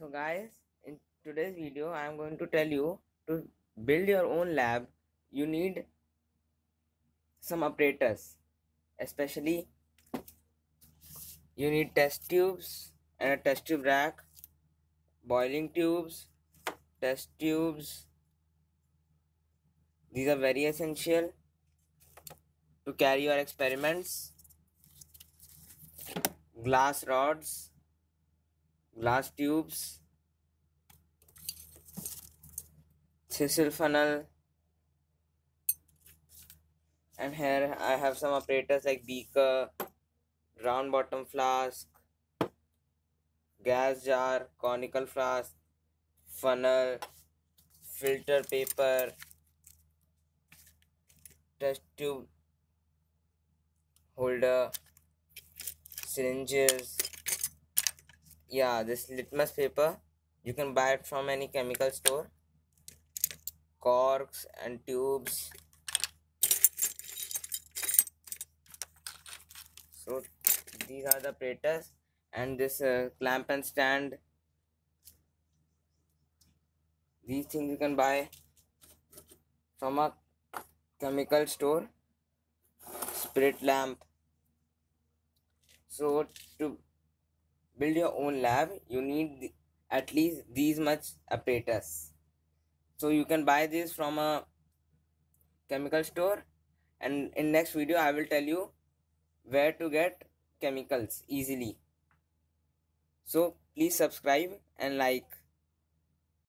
So guys, in today's video I am going to tell you to build your own lab you need some apparatus especially you need test tubes and a test tube rack boiling tubes test tubes. These are very essential to carry your experiments. Glass rods glass tubes, thistle funnel, and here I have some apparatus like beaker, round bottom flask, gas jar, conical flask, funnel, filter paper, test tube holder, syringes, yeah this litmus paper you can buy it from any chemical store. Corks and tubes. So these are the apparatus and this uh, clamp and stand. These things you can buy from a chemical store. Spirit lamp. So to build your own lab you need at least these much apparatus. So you can buy this from a chemical store and in next video i will tell you where to get chemicals easily. So please subscribe and like